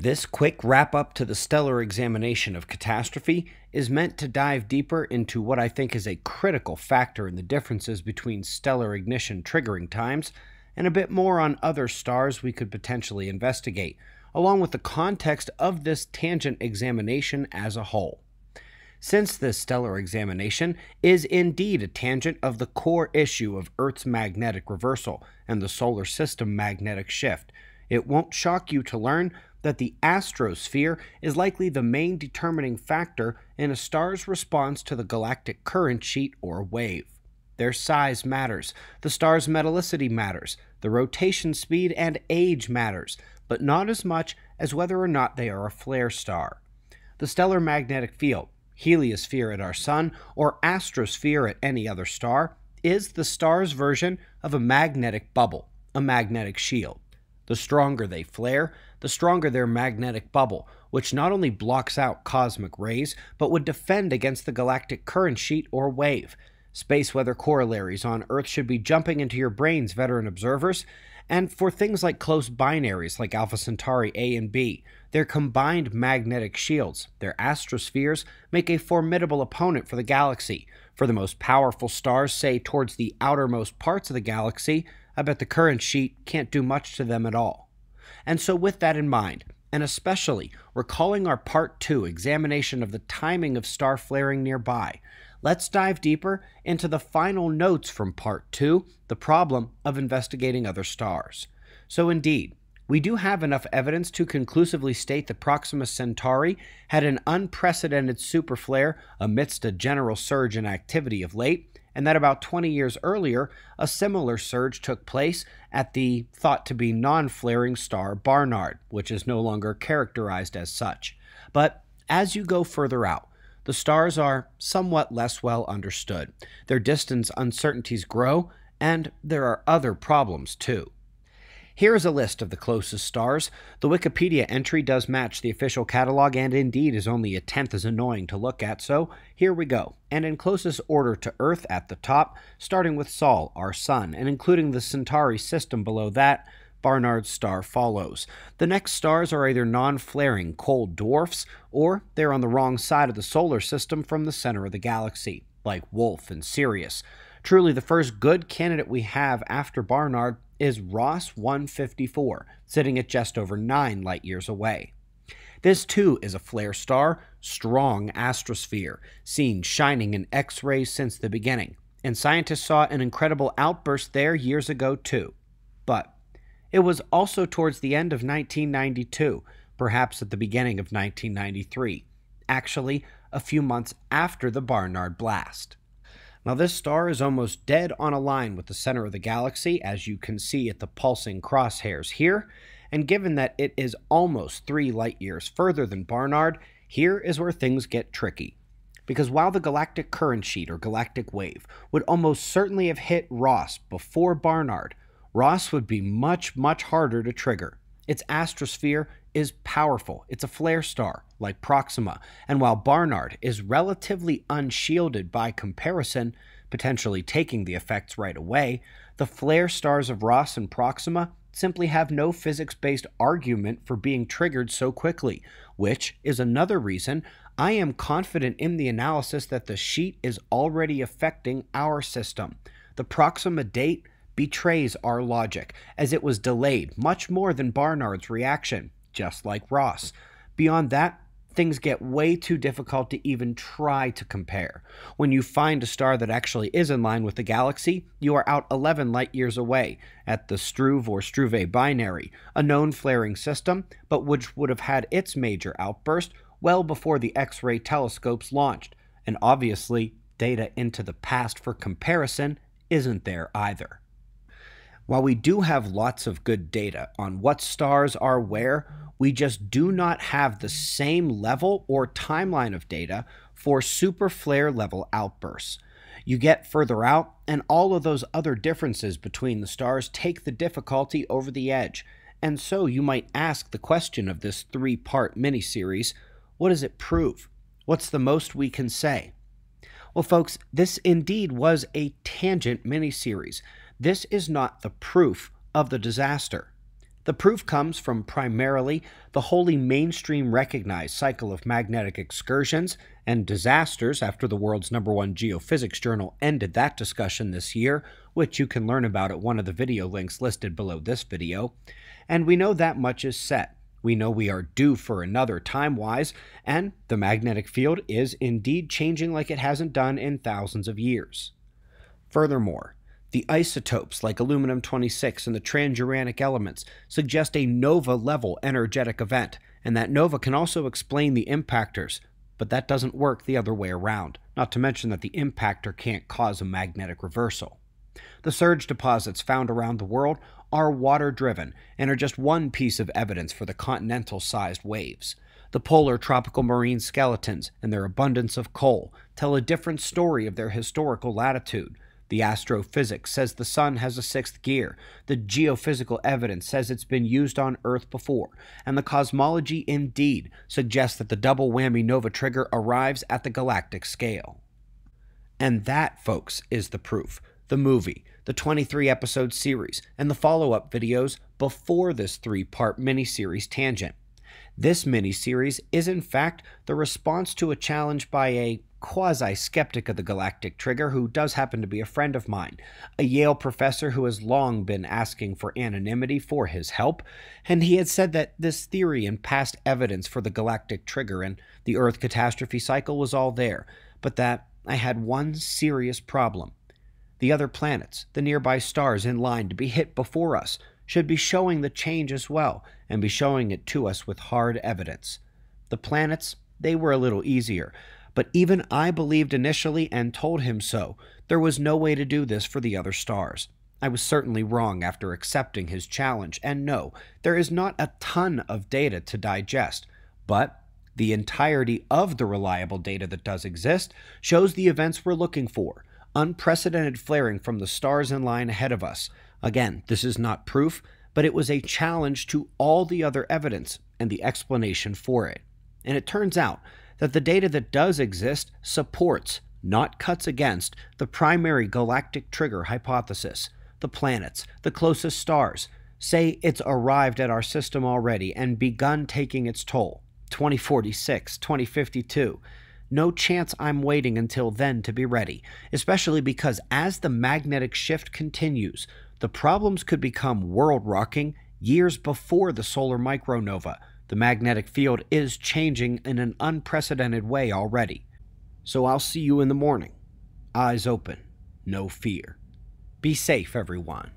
This quick wrap up to the stellar examination of catastrophe is meant to dive deeper into what I think is a critical factor in the differences between stellar ignition triggering times and a bit more on other stars we could potentially investigate, along with the context of this tangent examination as a whole. Since this stellar examination is indeed a tangent of the core issue of Earth's magnetic reversal and the solar system magnetic shift, it won't shock you to learn that the astrosphere is likely the main determining factor in a star's response to the galactic current sheet or wave. Their size matters, the star's metallicity matters, the rotation speed and age matters, but not as much as whether or not they are a flare star. The stellar magnetic field, heliosphere at our sun, or astrosphere at any other star, is the star's version of a magnetic bubble, a magnetic shield. The stronger they flare, the stronger their magnetic bubble, which not only blocks out cosmic rays, but would defend against the galactic current sheet or wave. Space weather corollaries on Earth should be jumping into your brains, veteran observers. And for things like close binaries like Alpha Centauri A and B, their combined magnetic shields, their astrospheres, make a formidable opponent for the galaxy. For the most powerful stars, say towards the outermost parts of the galaxy, I bet the current sheet can't do much to them at all. And so, with that in mind, and especially recalling our Part 2 examination of the timing of star flaring nearby, let's dive deeper into the final notes from Part 2 the problem of investigating other stars. So, indeed, we do have enough evidence to conclusively state that Proxima Centauri had an unprecedented superflare amidst a general surge in activity of late, and that about 20 years earlier, a similar surge took place at the thought to be non flaring star Barnard, which is no longer characterized as such. But as you go further out, the stars are somewhat less well understood. Their distance uncertainties grow, and there are other problems too. Here is a list of the closest stars. The Wikipedia entry does match the official catalog and indeed is only a tenth as annoying to look at, so here we go. And in closest order to Earth at the top, starting with Sol, our sun, and including the Centauri system below that, Barnard's star follows. The next stars are either non flaring cold dwarfs, or they're on the wrong side of the solar system from the center of the galaxy, like Wolf and Sirius. Truly, the first good candidate we have after Barnard is Ross 154, sitting at just over 9 light years away. This too is a flare star, strong astrosphere, seen shining in X rays since the beginning, and scientists saw an incredible outburst there years ago too. But it was also towards the end of 1992, perhaps at the beginning of 1993, actually, a few months after the Barnard blast. Now, this star is almost dead on a line with the center of the galaxy, as you can see at the pulsing crosshairs here. And given that it is almost three light years further than Barnard, here is where things get tricky. Because while the galactic current sheet or galactic wave would almost certainly have hit Ross before Barnard, Ross would be much, much harder to trigger. Its astrosphere is powerful. It's a flare star, like Proxima, and while Barnard is relatively unshielded by comparison, potentially taking the effects right away, the flare stars of Ross and Proxima simply have no physics based argument for being triggered so quickly, which is another reason I am confident in the analysis that the sheet is already affecting our system. The Proxima date betrays our logic, as it was delayed much more than Barnard's reaction, just like Ross. Beyond that, things get way too difficult to even try to compare. When you find a star that actually is in line with the galaxy, you are out 11 light years away at the Struve or Struve binary, a known flaring system, but which would have had its major outburst well before the X ray telescopes launched. And obviously, data into the past for comparison isn't there either. While we do have lots of good data on what stars are where, we just do not have the same level or timeline of data for super flare level outbursts. You get further out, and all of those other differences between the stars take the difficulty over the edge. And so you might ask the question of this three part miniseries what does it prove? What's the most we can say? Well, folks, this indeed was a tangent miniseries. This is not the proof of the disaster. The proof comes from primarily the wholly mainstream recognized cycle of magnetic excursions and disasters after the world's number one geophysics journal ended that discussion this year, which you can learn about at one of the video links listed below this video. And we know that much is set. We know we are due for another time wise, and the magnetic field is indeed changing like it hasn't done in thousands of years. Furthermore, the isotopes like aluminum 26 and the transuranic elements suggest a nova level energetic event, and that nova can also explain the impactors, but that doesn't work the other way around, not to mention that the impactor can't cause a magnetic reversal. The surge deposits found around the world are water driven and are just one piece of evidence for the continental sized waves. The polar tropical marine skeletons and their abundance of coal tell a different story of their historical latitude the astrophysics says the sun has a sixth gear. The geophysical evidence says it's been used on Earth before. And the cosmology indeed suggests that the double whammy nova trigger arrives at the galactic scale. And that, folks, is the proof. The movie, the 23 episode series, and the follow up videos before this three part miniseries tangent. This miniseries is, in fact, the response to a challenge by a quasi skeptic of the galactic trigger who does happen to be a friend of mine, a Yale professor who has long been asking for anonymity for his help, and he had said that this theory and past evidence for the galactic trigger and the Earth catastrophe cycle was all there, but that I had one serious problem. The other planets, the nearby stars in line to be hit before us, should be showing the change as well, and be showing it to us with hard evidence. The planets, they were a little easier but even I believed initially and told him so. There was no way to do this for the other stars. I was certainly wrong after accepting his challenge, and no, there is not a ton of data to digest, but the entirety of the reliable data that does exist shows the events we're looking for unprecedented flaring from the stars in line ahead of us. Again, this is not proof, but it was a challenge to all the other evidence and the explanation for it. And it turns out that the data that does exist supports, not cuts against, the primary galactic trigger hypothesis. The planets, the closest stars, say it's arrived at our system already and begun taking its toll. 2046, 2052. No chance I'm waiting until then to be ready, especially because as the magnetic shift continues, the problems could become world rocking years before the solar micronova, the magnetic field is changing in an unprecedented way already. So I'll see you in the morning. Eyes open, no fear. Be safe, everyone.